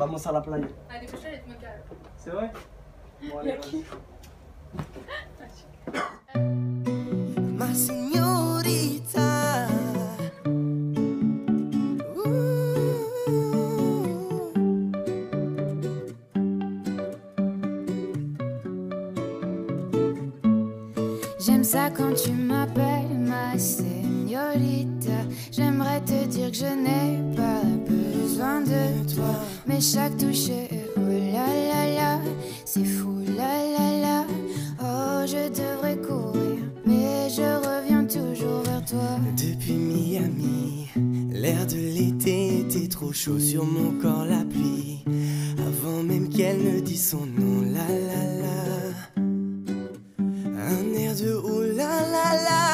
Vamos a la playa. Elle est moins carrée. C'est vrai? Bon, allez, vas-y. Ma señorita. J'aime ça quand tu m'appelles ma señorita. J'aimerais te dire que je n'ai pas. Chaque toucher, oh là là là, c'est fou là là là. Oh, je devrais courir, mais je reviens toujours vers toi. Depuis Miami, l'air de l'été était trop chaud sur mon corps, la pluie. Avant même qu'elle ne dise son nom, la la la. Un air de oh la la la.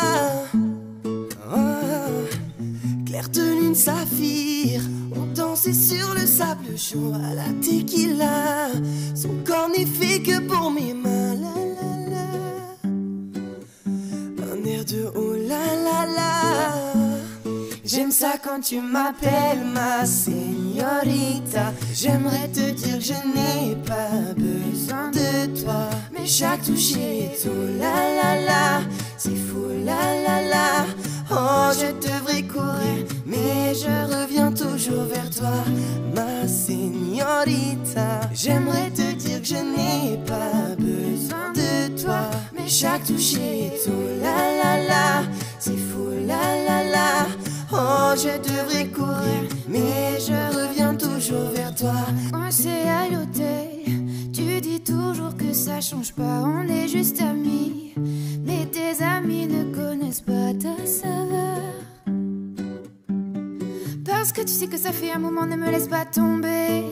Saphir. On dansait sur le sable chaud à la tequila. Son corps n'est fait que pour mes mains, la la la. Un air de oh la la la. J'aime ça quand tu m'appelles ma señorita. J'aimerais te dire que je n'ai pas besoin de toi. Mais chaque toucher est oh la la la. C'est fou la la la. Oh, je devrais courir, mais je reviens toujours vers toi, ma señorita. J'aimerais te dire que je n'ai pas besoin de toi. Mais chaque toucher est oh la la la. C'est fou la la la. Oh, je devrais courir, mais je reviens toujours vers toi. Coincé à l'hôtel, tu dis toujours que ça change pas, on est juste amis. Mais tes amis ne connaissent pas ta saveur. Tu sais que ça fait un moment, ne me laisse pas tomber.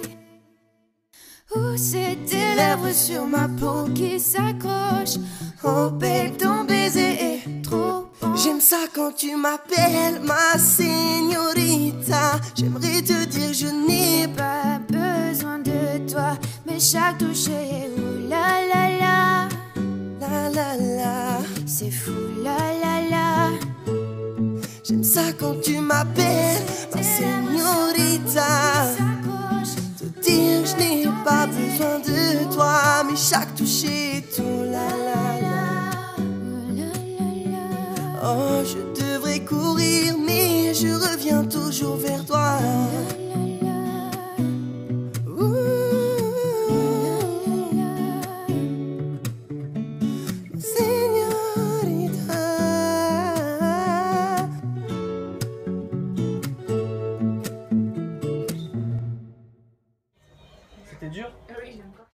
Où c'est tes lèvres sur ma peau qui s'accrochent. Oh, babe, ton baiser est trop. J'aime ça quand tu m'appelles ma señorita. J'aimerais te dire je n'ai pas besoin de toi, mais chaque toucher quand tu m'appelles ma señorita. Te dire je n'ai pas besoin de toi, mais chaque toucher est tout. Oh, je devrais courir, dia.